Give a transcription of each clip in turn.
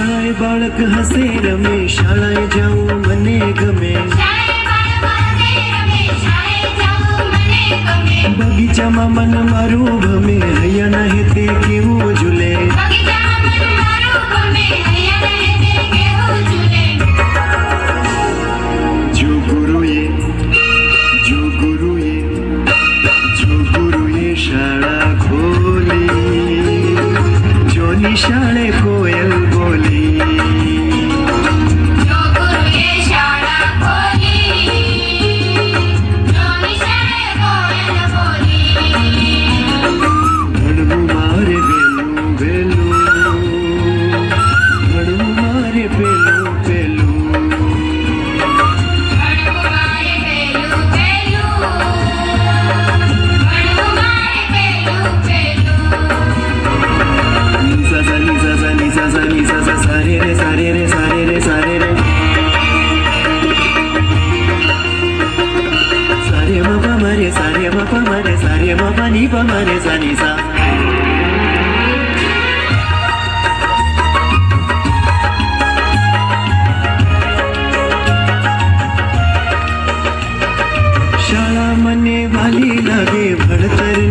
શાળાએ બાળક હસે રમે શાળાએ જાઉં મને ગમે બગીચામાં મન મારું ભમે હૈયા ના હેતે કેવું मरे जानी सा शाला मने वाली लागे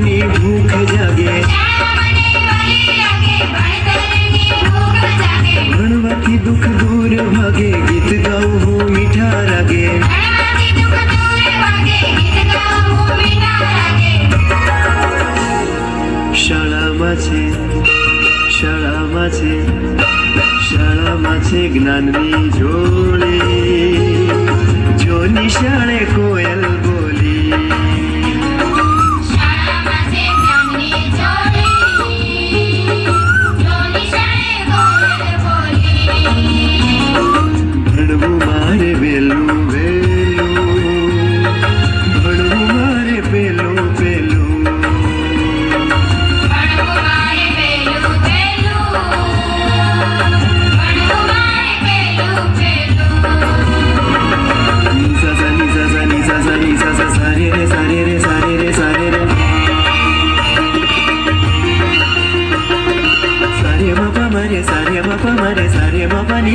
में भूख जागे। भगवती दुख दूर भागे সারা মাঝে সারা মাঝে সারা মাঝে জ্ঞান নিয়ে জোরে। জনি সাড়ে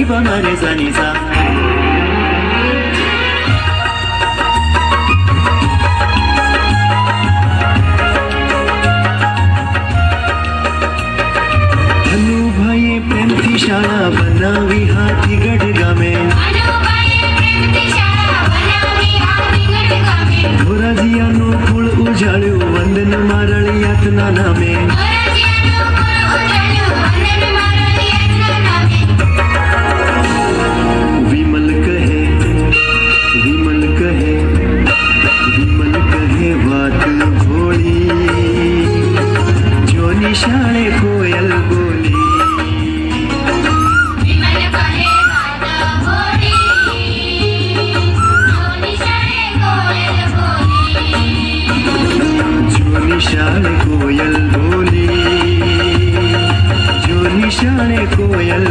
ni fa ma re sa ni sa. શાળા બનાવી હાથી ગઢ ગામે ધોરાજીયાનું કુળ ઉજાળ્યું વંદન મારળ યાતના નામે निशाने कोयल बोली। जो निशान कोयल बोली जो निशान कोयल